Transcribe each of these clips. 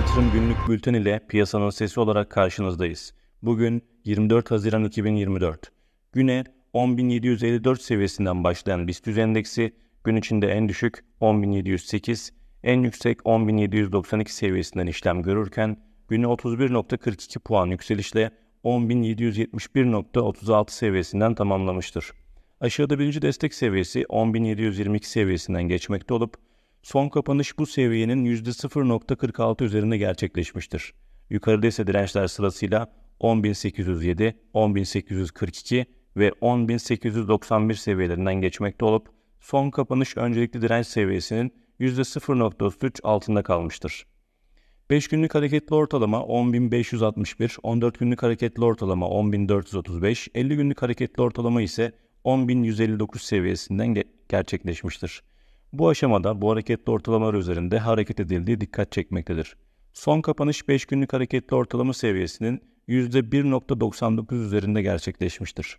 Yatırım Günlük Bülten ile piyasanın sesi olarak karşınızdayız. Bugün 24 Haziran 2024. Güne 10.754 seviyesinden başlayan BIST endeksi gün içinde en düşük 10.708, en yüksek 10.792 seviyesinden işlem görürken günü 31.42 puan yükselişle 10.771.36 seviyesinden tamamlamıştır. Aşağıda birinci destek seviyesi 10.722 seviyesinden geçmekte olup son kapanış bu seviyenin %0.46 üzerinde gerçekleşmiştir. Yukarıda ise dirençler sırasıyla 10.807, 10.842 ve 10.891 seviyelerinden geçmekte olup son kapanış öncelikli direnç seviyesinin %0.33 altında kalmıştır. 5 günlük hareketli ortalama 10.561, 14 günlük hareketli ortalama 10.435, 50 günlük hareketli ortalama ise 10.159 seviyesinden ge- gerçekleşmiştir. Bu aşamada bu hareketli ortalamalar üzerinde hareket edildiği dikkat çekmektedir. Son kapanış 5 günlük hareketli ortalama seviyesinin %1.99 üzerinde gerçekleşmiştir.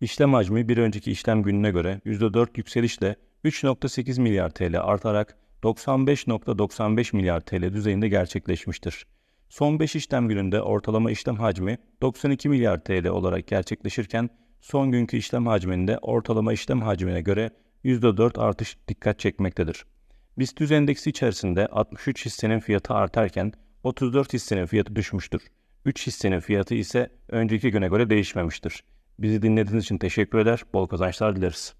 İşlem hacmi bir önceki işlem gününe göre %4 yükselişle 3.8 milyar TL artarak 95.95 milyar TL düzeyinde gerçekleşmiştir. Son 5 işlem gününde ortalama işlem hacmi 92 milyar TL olarak gerçekleşirken son günkü işlem hacminde ortalama işlem hacmine göre %4 artış dikkat çekmektedir. BIST endeksi içerisinde 63 hissenin fiyatı artarken 34 hissenin fiyatı düşmüştür. 3 hissenin fiyatı ise önceki güne göre değişmemiştir. Bizi dinlediğiniz için teşekkür eder, bol kazançlar dileriz.